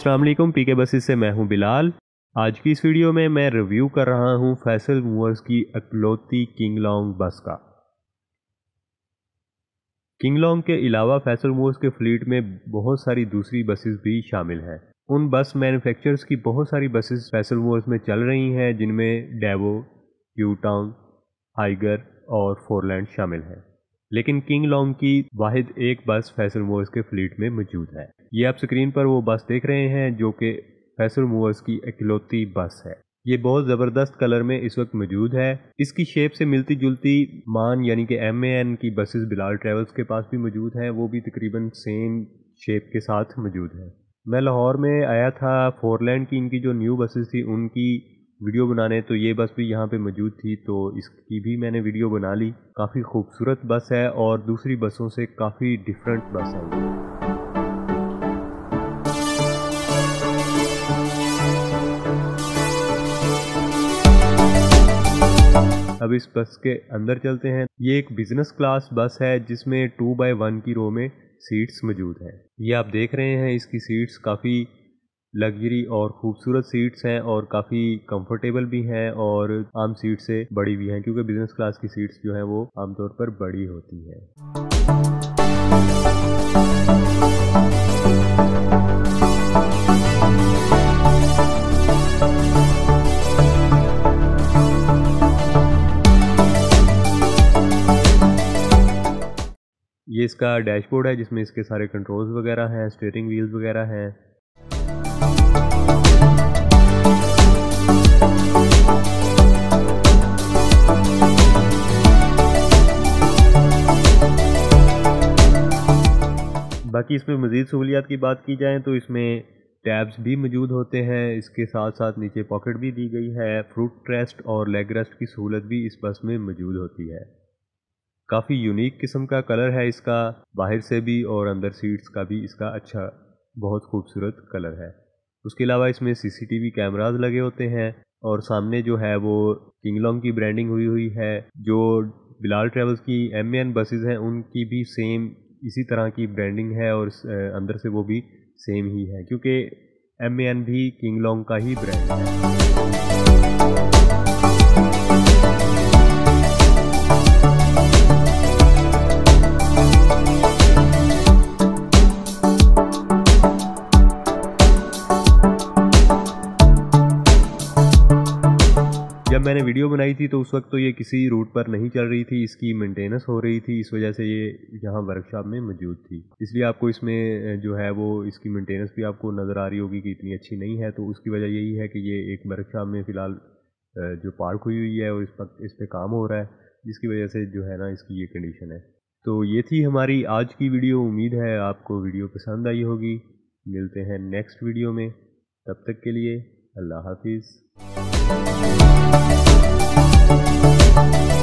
अस्सलाम वालेकुम, पीके बसेस से मैं हूँ बिलाल। आज की इस वीडियो में मैं रिव्यू कर रहा हूँ फैसल मूवर्स की अकलौती किंग लॉन्ग बस का। किंग लॉन्ग के अलावा फैसल मूवर्स के फ्लीट में बहुत सारी दूसरी बसेस भी शामिल हैं। उन बस मैन्युफैक्चरर्स की बहुत सारी बसेस फैसल मूवर्स में चल रही हैं, जिनमें डेवो यूटाउन हाइगर और फोरलैंड शामिल हैं। लेकिन किंग लॉन्ग की वाहिद एक बस फैसल मूवर्स के फ्लीट में मौजूद है। ये आप स्क्रीन पर वो बस देख रहे हैं जो कि फैसल मूवर्स की इकलौती बस है। ये बहुत ज़बरदस्त कलर में इस वक्त मौजूद है। इसकी शेप से मिलती जुलती मान, यानी कि एम एन की बसेस बिलाल ट्रेवल्स के पास भी मौजूद हैं। वो भी तकरीबन सेम शेप के साथ मौजूद है। मैं लाहौर में आया था, फोरलैंड की इनकी जो न्यू बसेस थी, उनकी वीडियो बनाने तो ये बस भी यहाँ पे मौजूद थी तो इसकी भी मैंने वीडियो बना ली। काफ़ी खूबसूरत बस है और दूसरी बसों से काफ़ी डिफरेंट बस है अब इस बस के अंदर चलते हैं। ये एक बिज़नेस क्लास बस है, जिसमें टू बाई वन की रो में सीट्स मौजूद हैं। ये आप देख रहे हैं, इसकी सीट्स काफ़ी लग्जरी और खूबसूरत सीट्स हैं और काफ़ी कंफर्टेबल भी हैं और आम सीट से बड़ी भी हैं, क्योंकि बिज़नेस क्लास की सीट्स जो हैं वो आमतौर पर बड़ी होती हैं। ये इसका डैशबोर्ड है जिसमें इसके सारे कंट्रोल्स वगैरह हैं स्टीयरिंग व्हील्स वगैरह हैं। बाकी इसमें मज़ीद सहूलियात की बात की जाए तो इसमें टैब्स भी मौजूद होते हैं। इसके साथ साथ नीचे पॉकेट भी दी गई है। फ्रूट रेस्ट और लेग रेस्ट की सहूलत भी इस बस में मौजूद होती है। काफ़ी यूनिक किस्म का कलर है इसका। बाहर से भी और अंदर सीट्स का भी इसका अच्छा बहुत खूबसूरत कलर है। उसके अलावा इसमें सीसीटीवी कैमराज लगे होते हैं और सामने जो है वो किंगलोंग की ब्रांडिंग हुई हुई है। जो बिलाल ट्रेवल्स की एम एन बसेज हैं, उनकी भी सेम इसी तरह की ब्रांडिंग है और अंदर से वो भी सेम ही है, क्योंकि एम भी लॉन्ग का ही ब्रांड है। जब मैंने वीडियो बनाई थी तो उस वक्त तो ये किसी रूट पर नहीं चल रही थी। इसकी मेंटेनेंस हो रही थी। इस वजह से ये यहाँ वर्कशॉप में मौजूद थी। इसलिए आपको इसमें जो है वो इसकी मेंटेनेंस भी आपको नज़र आ रही होगी कि इतनी अच्छी नहीं है। तो उसकी वजह यही है कि ये एक वर्कशॉप में फ़िलहाल जो पार्क हुई हुई है और इस वक्त इस पर काम हो रहा है, जिसकी वजह से जो है ना इसकी ये कंडीशन है। तो ये थी हमारी आज की वीडियो। उम्मीद है आपको वीडियो पसंद आई होगी। मिलते हैं नेक्स्ट वीडियो में। तब तक के लिए अल्लाह हाफिज़। Thank you.